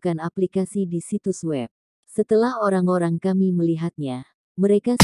Tunjukkan aplikasi di situs web. Setelah orang-orang kami melihatnya, mereka